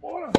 Bora!